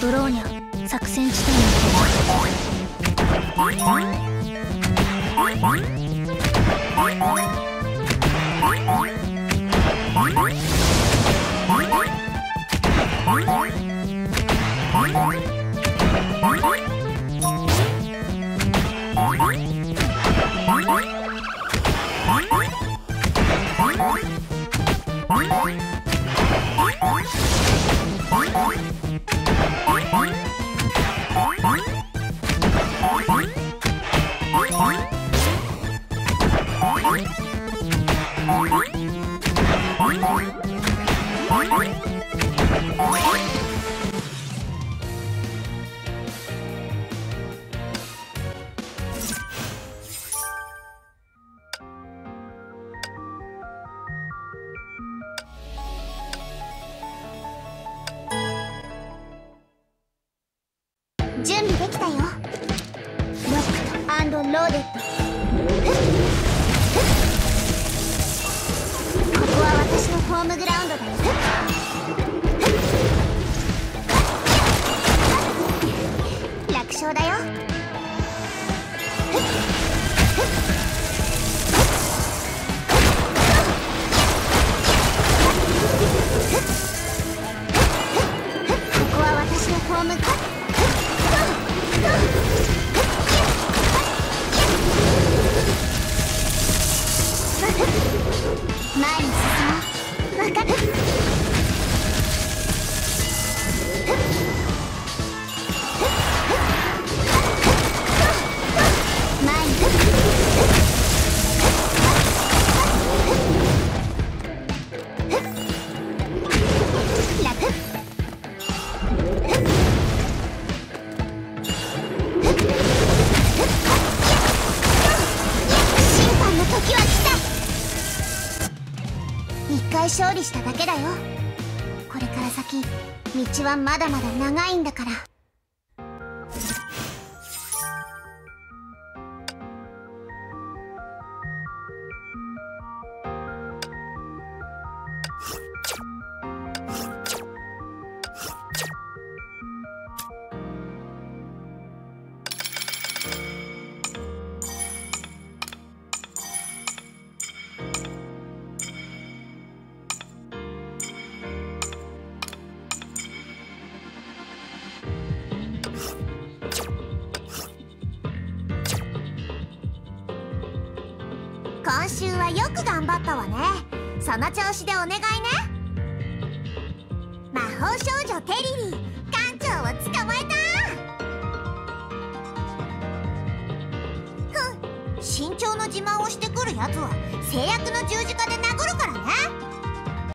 ブローニャ作戦地点準備できたよ。ロックローデッド。ここは私のホームグラウンドだよ。楽勝だよ。ここは私のホーム分かる。回勝利しただけだよ。これから先道はまだまだ長いんだから。今週はよく頑張ったわね。その調子でお願いね。魔法少女テリリー館長を捕まえた。ふん身長の自慢をしてくるやつは制約の十字架で殴るからね。